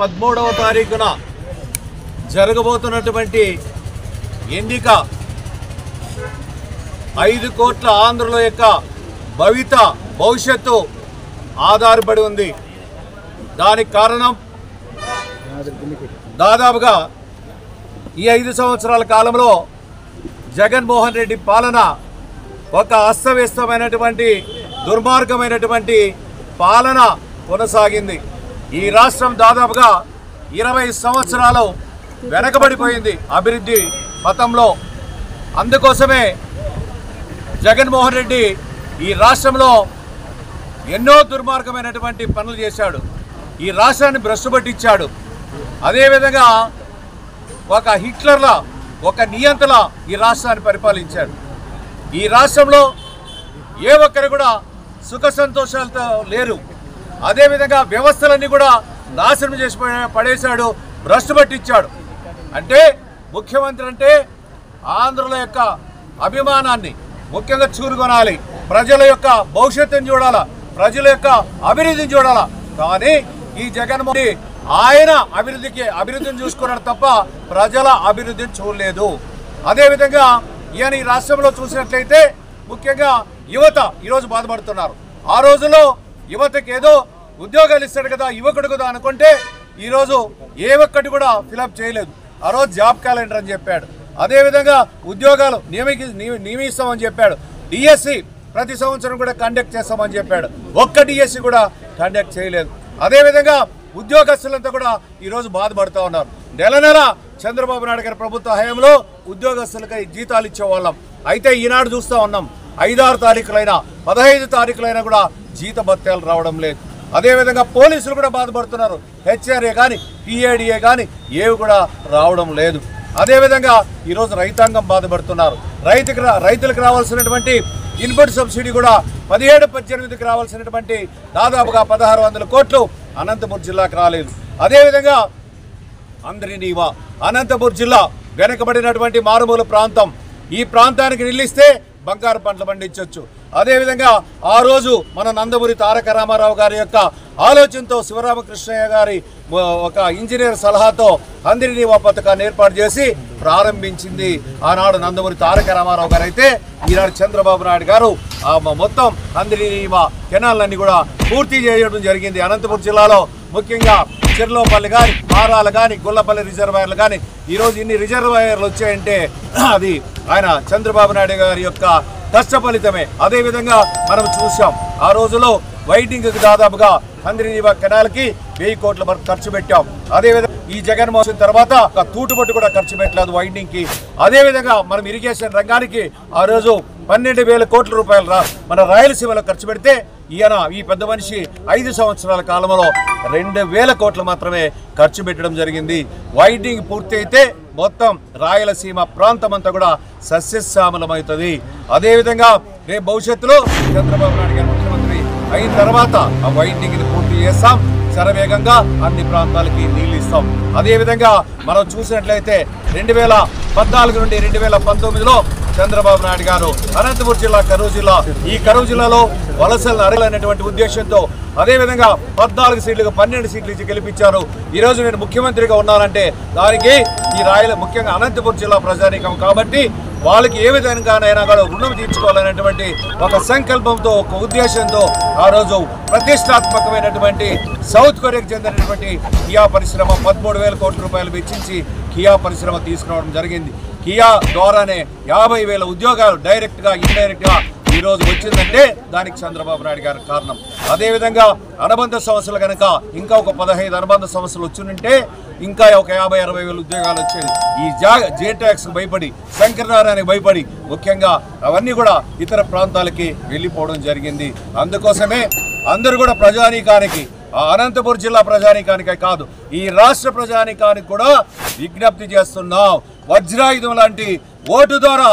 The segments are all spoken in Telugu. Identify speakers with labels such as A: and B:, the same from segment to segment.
A: పదమూడవ తారీఖున జరగబోతున్నటువంటి ఎన్నిక ఐదు కోట్ల ఆంధ్రుల యొక్క భవిత భవిష్యత్తు ఆధారపడి ఉంది. దానికి కారణం దాదాపుగా ఈ ఐదు సంవత్సరాల కాలంలో జగన్మోహన్ రెడ్డి పాలన ఒక అస్తవ్యస్తమైనటువంటి దుర్మార్గమైనటువంటి పాలన కొనసాగింది. ఈ రాష్ట్రం దాదాపుగా ఇరవై సంవత్సరాలు వెనకబడిపోయింది అభివృద్ధి పథంలో. అందుకోసమే జగన్మోహన్ రెడ్డి ఈ రాష్ట్రంలో ఎన్నో దుర్మార్గమైనటువంటి పనులు చేశాడు. ఈ రాష్ట్రాన్ని భ్రష్టుపట్టించాడు. అదేవిధంగా ఒక హిట్లర్లా ఒక నియంత్రణ ఈ రాష్ట్రాన్ని పరిపాలించాడు. ఈ రాష్ట్రంలో ఏ ఒక్కరు కూడా సుఖ సంతోషాలతో లేరు. అదేవిధంగా వ్యవస్థలన్నీ కూడా నాశనం చేసి పడేశాడు భ్రష్టు పట్టించాడు. అంటే ముఖ్యమంత్రి అంటే ఆంధ్రుల యొక్క అభిమానాన్ని ముఖ్యంగా చూరుకొనాలి ప్రజల యొక్క భవిష్యత్తుని చూడాలా. ప్రజల యొక్క అభివృద్ధిని చూడాలా. కానీ ఈ జగన్మోహన్ ఆయన అభివృద్ధికి అభివృద్ధిని చూసుకున్నాడు తప్ప ప్రజల అభివృద్ధిని చూడలేదు. అదేవిధంగా ఈయన ఈ రాష్ట్రంలో చూసినట్లయితే ముఖ్యంగా యువత ఈరోజు బాధపడుతున్నారు. ఆ రోజుల్లో యువతకి ఏదో ఉద్యోగాలు ఇస్తాడు కదా యువకుడు కదా అనుకుంటే ఈరోజు ఏ ఒక్కటి కూడా ఫిలప్ చేయలేదు. ఆ రోజు జాబ్ క్యాలెండర్ అని చెప్పాడు. అదేవిధంగా ఉద్యోగాలు నియమికి నియమిస్తామని చెప్పాడు. డిఎస్సి ప్రతి సంవత్సరం కూడా కండక్ట్ చేస్తామని చెప్పాడు. ఒక్క డిఎస్సి కూడా కండక్ట్ చేయలేదు. అదేవిధంగా ఉద్యోగస్తులంతా కూడా ఈరోజు బాధపడుతూ ఉన్నారు. నెల నెల చంద్రబాబు నాయుడు గారి ప్రభుత్వ హయాంలో ఉద్యోగస్తులకి జీతాలు ఇచ్చేవాళ్ళం. అయితే ఈనాడు చూస్తూ ఉన్నాం. ఐదారు తారీఖులైనా పదహైదు తారీఖులైనా కూడా జీత భత్యాలు రావడం లేదు. అదేవిధంగా పోలీసులు కూడా బాధపడుతున్నారు. హెచ్ఆర్ఏ కానీ పిఏడిఏ కానీ ఏవి కూడా రావడం లేదు. అదేవిధంగా ఈరోజు రైతాంగం బాధపడుతున్నారు. రైతుకు రా- రైతులకు రావాల్సినటువంటి ఇన్పుట్ సబ్సిడీ కూడా పదిహేడు పద్దెనిమిదికి రావాల్సినటువంటి దాదాపుగా పదహారు వందల కోట్లు అనంతపురం జిల్లాకు రాలేదు. అదేవిధంగా అందరినీవా అనంతపురం జిల్లా వెనకబడినటువంటి మారుమూల ప్రాంతం. ఈ ప్రాంతానికి నిలిస్తే బంగారు పంటలు పండించవచ్చు అదేవిధంగా ఆ రోజు మన నందమూరి తారక రామారావు గారి యొక్క ఆలోచనతో శివరామకృష్ణయ్య గారి ఒక ఇంజనీర్ సలహాతో అందరినీవా పథకాన్ని ఏర్పాటు చేసి ప్రారంభించింది ఆనాడు నందమూరి తారక రామారావు గారు. అయితే ఈనాడు చంద్రబాబు నాయుడు గారు ఆ మ- మొత్తం అందరినీవా కెనాలన్నీ కూడా పూర్తి చేయడం జరిగింది. అనంతపురం జిల్లాలో ముఖ్యంగా చెర్లోపల్లి కానీ పారాల కానీ గుల్లపల్లి రిజర్వాయర్లు కానీ ఈరోజు ఇన్ని రిజర్వాయర్లు వచ్చాయంటే అది ఆయన చంద్రబాబు నాయుడు గారి యొక్క కష్ట ఫలితమే. అదేవిధంగా మనం చూసాం ఆ రోజులో వైటింగ్కి దాదాపుగా అందరినీవా కెనాల్కి వెయ్యి కోట్ల వరకు ఖర్చు పెట్టాం. అదేవిధంగా ఈ జగన్మోహన్ తర్వాత ఒక తూటుబొట్టు కూడా ఖర్చు పెట్టలేదు వైండింగ్కి. అదేవిధంగా మనం ఇరిగేషన్ రంగానికి ఆ రోజు పన్నెండు వేల కోట్ల రూపాయలు రా మన రాయలసీమలో ఖర్చు పెడితే ఈయన ఈ పెద్ద మనిషి ఐదు సంవత్సరాల కాలంలో రెండు వేల కోట్లు మాత్రమే ఖర్చు పెట్టడం జరిగింది. వైడింగ్ పూర్తి అయితే మొత్తం రాయలసీమ ప్రాంతం అంతా కూడా సస్యశ్యామలమవుతుంది. అదేవిధంగా రేపు భవిష్యత్తులో చంద్రబాబు నాయుడు గారు ముఖ్యమంత్రి అయిన తర్వాత ఆ వైడింగ్ని పూర్తి చేస్తాం. శరవేగంగా అన్ని ప్రాంతాలకి నీళ్ళు ఇస్తాం. అదేవిధంగా మనం చూసినట్లయితే రెండు వేల పద్నాలుగు నుండి రెండు వేల పంతొమ్మిదిలో చంద్రబాబు నాయుడు గారు అనంతపురం జిల్లా కరూరు జిల్లా. ఈ కరూరు జిల్లాలో వలసలు అరగలనేటువంటి ఉద్దేశంతో అదేవిధంగా పద్నాలుగు సీట్లకు పన్నెండు సీట్లు ఇచ్చి గెలిపించారు. ఈ రోజు నేను ముఖ్యమంత్రిగా ఉన్నానంటే దానికి ఈ రాయల ముఖ్యంగా అనంతపురం జిల్లా ప్రజానీకం కాబట్టి వాళ్ళకి ఏ విధంగానైనా కూడా రుణం తీర్చుకోవాలనేటువంటి ఒక సంకల్పంతో ఒక ఉద్దేశంతో ఆ రోజు ప్రతిష్టాత్మకమైనటువంటి సౌత్ కొరియాకు చెందినటువంటి కియా పరిశ్రమ పదమూడు వేల కోట్ల రూపాయలు వెచ్చించి కియా పరిశ్రమ తీసుకురావడం జరిగింది. కియా ద్వారానే యాభై వేల ఉద్యోగాలు డైరెక్ట్గా ఇండైరెక్ట్గా ఈరోజు వచ్చిందంటే దానికి చంద్రబాబు నాయుడు గారికి కారణం. అదేవిధంగా అనుబంధ సంస్థలు కనుక ఇంకా ఒక పదహైదు అనుబంధ సంస్థలు వచ్చిందంటే ఇంకా ఒక యాభై అరవై వేల ఉద్యోగాలు వచ్చేది ఈ జా జేటాక్స్ భయపడి శంకరనారాయణకి భయపడి ముఖ్యంగా అవన్నీ కూడా ఇతర ప్రాంతాలకి వెళ్ళిపోవడం జరిగింది. అందుకోసమే అందరూ కూడా ప్రజానీకానికి ఆ అనంతపురం జిల్లా ప్రజానీకానికే కాదు ఈ రాష్ట్ర ప్రజానీకానికి కూడా విజ్ఞప్తి చేస్తున్నాం. వజ్రాయుధం లాంటి ఓటు ద్వారా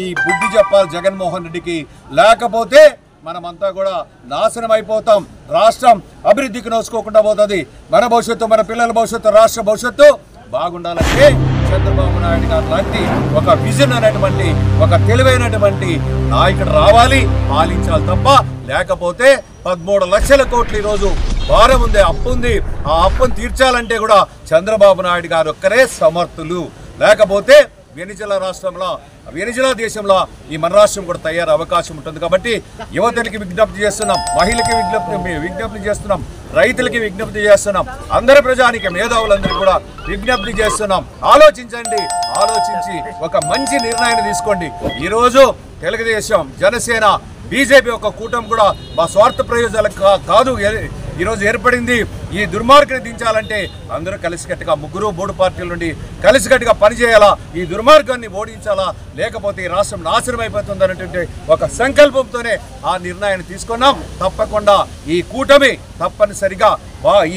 A: ఈ బుద్ధి చెప్పాలి జగన్మోహన్ రెడ్డికి. లేకపోతే మనమంతా కూడా నాశనం అయిపోతాం రాష్ట్రం అభివృద్ధికి నోచుకోకుండా పోతుంది. మన భవిష్యత్తు మన పిల్లల భవిష్యత్తు రాష్ట్ర భవిష్యత్తు బాగుండాలంటే చంద్రబాబు నాయుడు గారు లాంటి ఒక విజన్ అనేటువంటి ఒక తెలివైనటువంటి నాయకుడు రావాలి. పాలించాలి తప్ప లేకపోతే పదమూడు లక్షల కోట్లు ఈరోజు భారం ఉంది అప్పు ఉంది. ఆ అప్పును తీర్చాలంటే కూడా చంద్రబాబు నాయుడు గారు ఒక్కరే సమర్థులు. లేకపోతే వెనిజులా రాష్ట్రంలో వెనిజులా దేశంలో ఈ మన రాష్ట్రం కూడా తయారు అవకాశం ఉంటుంది. కాబట్టి యువతలకి విజ్ఞప్తి చేస్తున్నాం మహిళకి విజ్ఞప్తి విజ్ఞప్తి చేస్తున్నాం రైతులకి విజ్ఞప్తి చేస్తున్నాం అందరి ప్రజానికి మేధావులందరూ కూడా విజ్ఞప్తి చేస్తున్నాం. ఆలోచించండి ఆలోచించి ఒక మంచి నిర్ణయాన్ని తీసుకోండి. ఈరోజు తెలుగుదేశం జనసేన బీజేపీ ఒక కూటమి కూడా మా స్వార్థ ప్రయోజనాలకు కా- కాదు ఈరోజు ఏర్పడింది ఈ దుర్మార్గాన్ని దించాలంటే అందరూ కలిసికట్టుగా ముగ్గురు మూడు పార్టీల నుండి కలిసికట్టుగా పనిచేయాలా? ఈ దుర్మార్గాన్ని ఓడించాలా? లేకపోతే ఈ రాష్ట్రం నాశనం అయిపోతుంది అనేటువంటి ఒక సంకల్పంతోనే ఆ నిర్ణయాన్ని తీసుకున్నాం. తప్పకుండా ఈ కూటమి తప్పనిసరిగా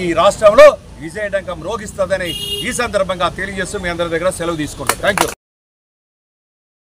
A: ఈ రాష్ట్రంలో విజయడంకం రోగిస్తుందని ఈ సందర్భంగా తెలియజేస్తూ మీ అందరి దగ్గర సెలవు తీసుకుంటాం థ్యాంక్ యూ